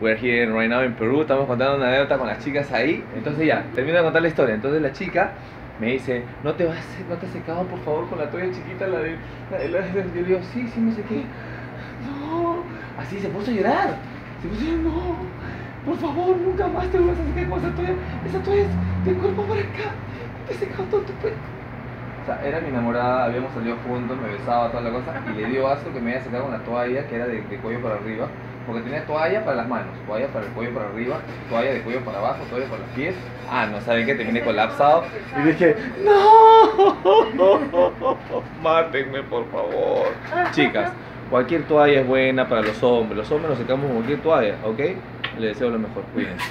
we're here right now in Perú, estamos contando una anécdota con las chicas ahí. Entonces ya, termino de contar la historia. Entonces la chica me dice, no te vas, no te has secado por favor con la toalla chiquita, la de, la de, la de-". Yo digo, sí, sí me sequé. No, así se puso a llorar. Se puso a llorar, no, por favor, nunca más te vas a secar con esa toalla. Esa toalla es de cuerpo para acá. Te he secado todo tu pelo. O sea, era mi enamorada, habíamos salido juntos, me besaba, toda la cosa, y le dio asco que me haya sacado una toalla que era de, de cuello para arriba, porque tenía toalla para las manos, toalla para el cuello para arriba, toalla de cuello para abajo, toalla para los pies. Ah, no saben que terminé colapsado. Y dije, no, mátenme por favor. Chicas, cualquier toalla es buena para los hombres, los hombres nos secamos con cualquier toalla, ¿ok? Les deseo lo mejor, cuídense.